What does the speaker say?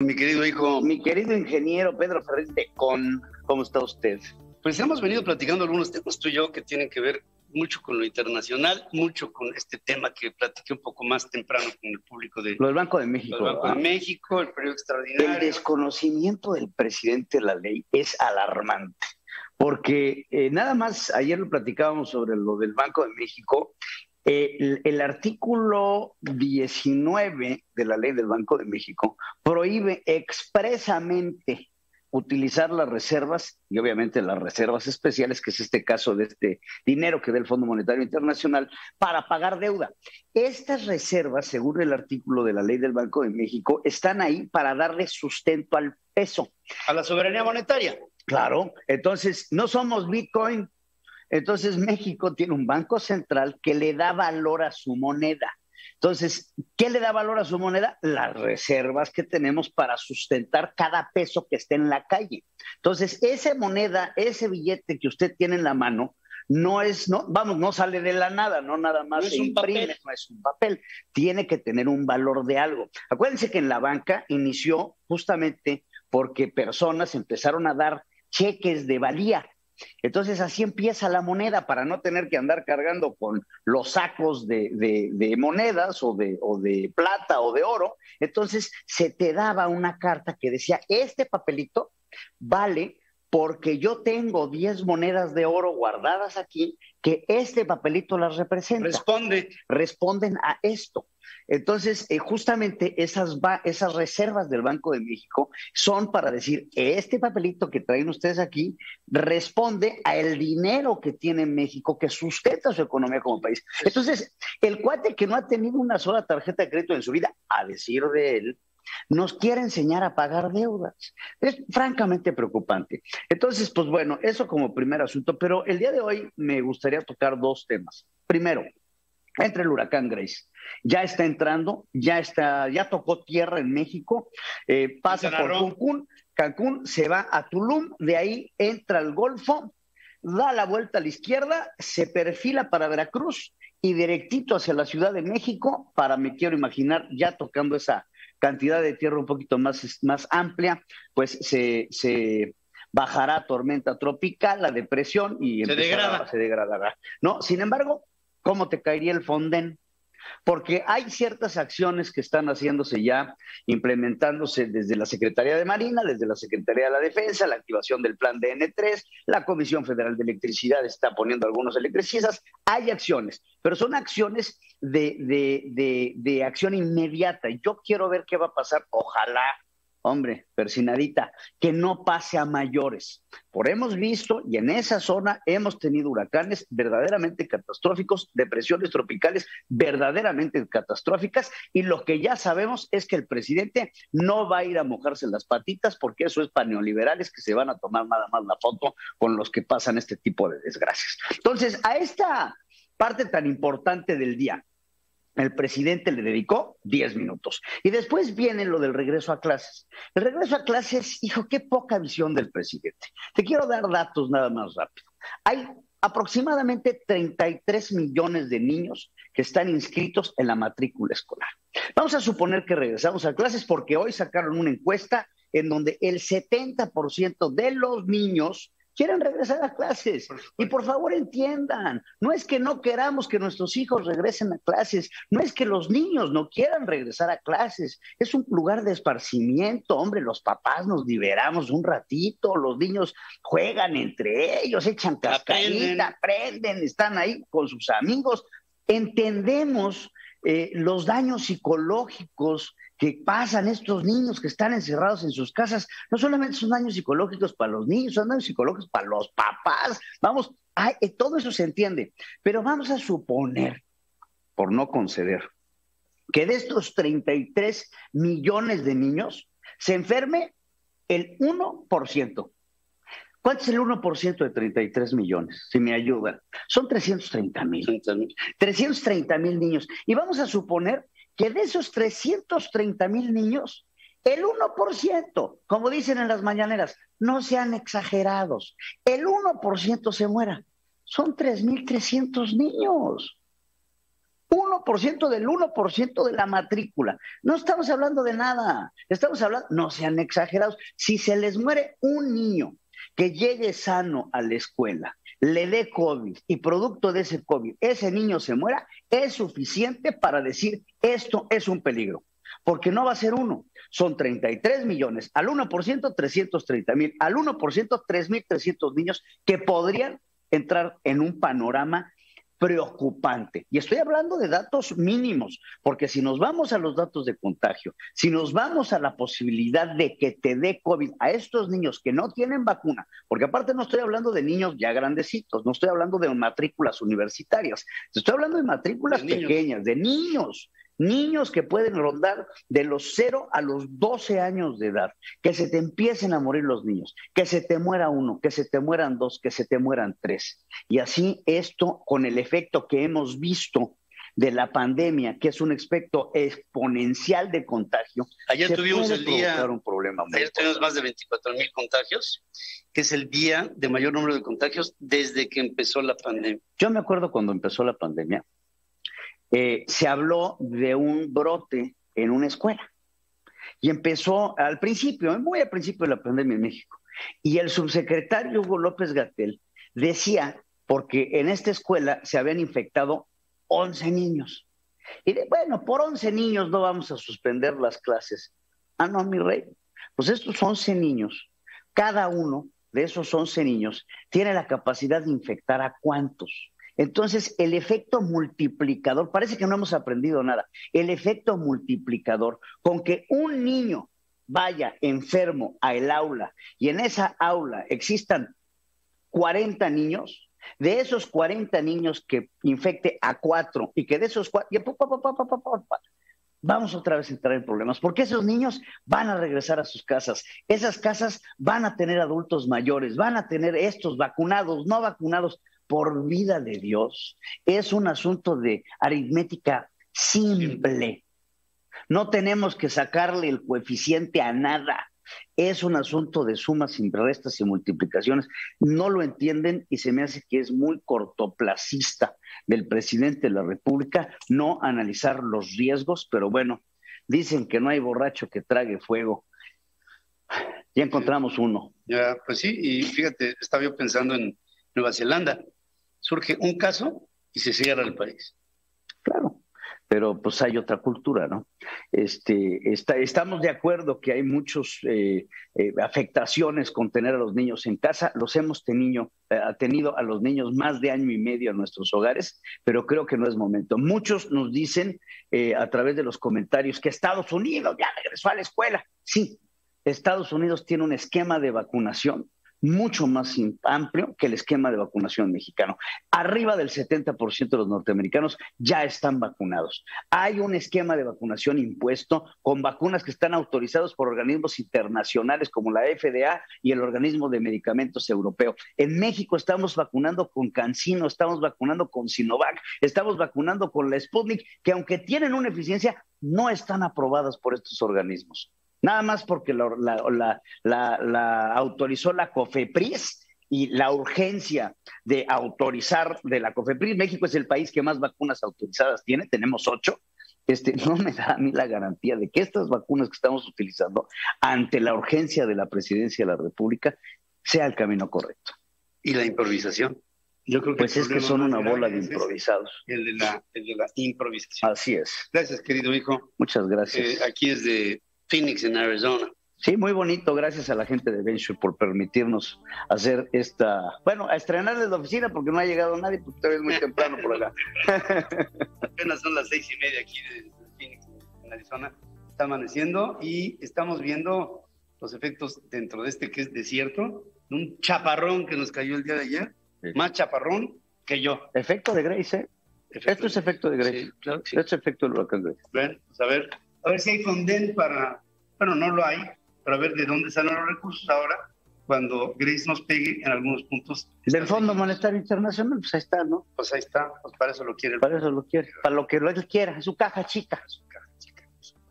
Mi querido hijo. Mi querido ingeniero Pedro Ferrer de Con, ¿cómo está usted? Pues hemos venido platicando algunos temas tú y yo que tienen que ver mucho con lo internacional, mucho con este tema que platiqué un poco más temprano con el público de... Lo del Banco de México. El Banco de México, el periodo extraordinario. El desconocimiento del presidente de la ley es alarmante, porque eh, nada más ayer lo platicábamos sobre lo del Banco de México el, artículo 19 de la ley del Banco de México prohíbe expresamente utilizar las reservas y obviamente las reservas especiales, que es este caso de este dinero que da el Fondo Monetario Internacional, para pagar deuda. Estas reservas, según el artículo de la ley del Banco de México, están ahí para darle sustento al peso. A la soberanía monetaria. Claro, entonces no somos Bitcoin, entonces México tiene un banco central que le da valor a su moneda. Entonces, ¿qué le da valor a su moneda? Las reservas que tenemos para sustentar cada peso que esté en la calle. Entonces, esa moneda, ese billete que usted tiene en la mano, no es, no, vamos, no sale de la nada, no nada más no se imprime, no es un papel, tiene que tener un valor de algo. Acuérdense que en la banca inició justamente porque personas empezaron a dar cheques de valía entonces así empieza la moneda para no tener que andar cargando con los sacos de, monedas o de, o de plata o de oro. Entonces se te daba una carta que decía, este papelito vale porque yo tengo 10 monedas de oro guardadas aquí que este papelito las representa. Responde. Responden a esto. Entonces, eh, justamente esas, esas reservas del Banco de México son para decir, este papelito que traen ustedes aquí responde a el dinero que tiene México, que sustenta su economía como país. Entonces, el cuate que no ha tenido una sola tarjeta de crédito en su vida, a decir de él, nos quiere enseñar a pagar deudas. Es francamente preocupante. Entonces, pues bueno, eso como primer asunto, pero el día de hoy me gustaría tocar dos temas. Primero, entre el huracán Grace. Ya está entrando, ya está, ya tocó tierra en México, eh, pasa por Cancún, Cancún se va a Tulum, de ahí entra al Golfo, da la vuelta a la izquierda, se perfila para Veracruz y directito hacia la Ciudad de México, para me quiero imaginar ya tocando esa cantidad de tierra un poquito más, más amplia, pues se, se bajará tormenta tropical, la depresión y se, se degradará. No, sin embargo, ¿cómo te caería el Fonden? Porque hay ciertas acciones que están haciéndose ya, implementándose desde la Secretaría de Marina, desde la Secretaría de la Defensa, la activación del plan DN3, la Comisión Federal de Electricidad está poniendo algunos electricistas. Hay acciones, pero son acciones de, de, de, de acción inmediata. Yo quiero ver qué va a pasar. Ojalá hombre, persinadita, que no pase a mayores. Por hemos visto y en esa zona hemos tenido huracanes verdaderamente catastróficos, depresiones tropicales verdaderamente catastróficas y lo que ya sabemos es que el presidente no va a ir a mojarse las patitas porque eso es para neoliberales que se van a tomar nada más la foto con los que pasan este tipo de desgracias. Entonces, a esta parte tan importante del día, el presidente le dedicó 10 minutos. Y después viene lo del regreso a clases. El regreso a clases, hijo, qué poca visión del presidente. Te quiero dar datos nada más rápido. Hay aproximadamente 33 millones de niños que están inscritos en la matrícula escolar. Vamos a suponer que regresamos a clases porque hoy sacaron una encuesta en donde el 70% de los niños quieren regresar a clases. Y por favor entiendan, no es que no queramos que nuestros hijos regresen a clases, no es que los niños no quieran regresar a clases, es un lugar de esparcimiento, hombre, los papás nos liberamos un ratito, los niños juegan entre ellos, echan cascarita, aprenden, están ahí con sus amigos. Entendemos eh, los daños psicológicos que pasan estos niños que están encerrados en sus casas, no solamente son daños psicológicos para los niños, son daños psicológicos para los papás. Vamos, eh, todo eso se entiende, pero vamos a suponer, por no conceder, que de estos 33 millones de niños se enferme el 1%. ¿Cuánto es el 1% de 33 millones? Si me ayudan. Son 330 mil. 330 mil niños. Y vamos a suponer que de esos 330 mil niños, el 1%, como dicen en las mañaneras, no sean exagerados, el 1% se muera. Son 3.300 niños. 1% del 1% de la matrícula. No estamos hablando de nada. Estamos hablando, no sean exagerados. Si se les muere un niño que llegue sano a la escuela, le dé COVID y producto de ese COVID, ese niño se muera, es suficiente para decir esto es un peligro. Porque no va a ser uno, son 33 millones, al 1% 330 mil, al 1% 3.300 niños que podrían entrar en un panorama preocupante. Y estoy hablando de datos mínimos, porque si nos vamos a los datos de contagio, si nos vamos a la posibilidad de que te dé COVID a estos niños que no tienen vacuna, porque aparte no estoy hablando de niños ya grandecitos, no estoy hablando de matrículas universitarias, estoy hablando de matrículas pequeñas, de niños niños que pueden rondar de los 0 a los 12 años de edad, que se te empiecen a morir los niños, que se te muera uno, que se te mueran dos, que se te mueran tres. Y así esto con el efecto que hemos visto de la pandemia, que es un efecto exponencial de contagio. Ayer tuvimos el día, un problema ayer tuvimos más de 24 mil contagios, que es el día de mayor número de contagios desde que empezó la pandemia. Yo me acuerdo cuando empezó la pandemia, eh, se habló de un brote en una escuela. Y empezó al principio, muy al principio de la pandemia en México. Y el subsecretario Hugo López Gatel decía, porque en esta escuela se habían infectado 11 niños. Y de, bueno, por 11 niños no vamos a suspender las clases. Ah, no, mi rey. Pues estos 11 niños, cada uno de esos 11 niños tiene la capacidad de infectar a cuántos. Entonces, el efecto multiplicador, parece que no hemos aprendido nada, el efecto multiplicador, con que un niño vaya enfermo al aula y en esa aula existan 40 niños, de esos 40 niños que infecte a cuatro y que de esos cuatro, vamos otra vez a entrar en problemas, porque esos niños van a regresar a sus casas, esas casas van a tener adultos mayores, van a tener estos vacunados, no vacunados, por vida de Dios, es un asunto de aritmética simple. No tenemos que sacarle el coeficiente a nada. Es un asunto de sumas, restas y multiplicaciones. No lo entienden y se me hace que es muy cortoplacista del presidente de la República no analizar los riesgos, pero bueno, dicen que no hay borracho que trague fuego. Ya encontramos uno. Ya, pues sí, y fíjate, estaba yo pensando en Nueva Zelanda surge un caso y se cierra el país. Claro, pero pues hay otra cultura, ¿no? Este, está, estamos de acuerdo que hay muchas eh, eh, afectaciones con tener a los niños en casa, los hemos tenido, eh, tenido a los niños más de año y medio en nuestros hogares, pero creo que no es momento. Muchos nos dicen a través de los comentarios que Estados Unidos ya regresó a la escuela. Sí, Estados Unidos tiene un esquema de vacunación mucho más amplio que el esquema de vacunación mexicano. Arriba del 70% de los norteamericanos ya están vacunados. Hay un esquema de vacunación impuesto con vacunas que están autorizados por organismos internacionales como la FDA y el organismo de medicamentos europeo. En México estamos vacunando con Cancino, estamos vacunando con Sinovac, estamos vacunando con la Sputnik, que aunque tienen una eficiencia, no están aprobadas por estos organismos nada más porque la, autorizó la COFEPRIS y la urgencia de autorizar de la COFEPRIS, México es el país que más vacunas autorizadas tiene, tenemos ocho, este, no me da a mí la garantía de que estas vacunas que estamos utilizando ante la urgencia de la presidencia de la República sea el camino correcto. ¿Y la improvisación? Yo creo que pues es que son una bola de improvisados. El de, la, improvisación. Así es. Gracias, querido hijo. Muchas gracias. Eh, aquí es de Phoenix, en Arizona. Sí, muy bonito. Gracias a la gente de Venture por permitirnos hacer esta. Bueno, a estrenar la oficina porque no ha llegado nadie, porque todavía es muy temprano por acá. Apenas son las seis y media aquí de Phoenix, en Arizona. Está amaneciendo y estamos viendo los efectos dentro de este que es desierto, un chaparrón que nos cayó el día de ayer, más chaparrón que yo. Efecto de Grace, ¿eh? Esto es efecto de Grace. Sí, claro, Esto es efecto del huracán Grace. Bueno, pues a ver a ver si hay fonden para, bueno, no lo hay, pero a ver de dónde salen los recursos ahora cuando Grace nos pegue en algunos puntos. Del Fondo Monetario Internacional, pues ahí está, ¿no? Pues ahí está, pues para eso lo quiere. Para eso lo quiere, para lo que él quiera, es su caja chica. Su caja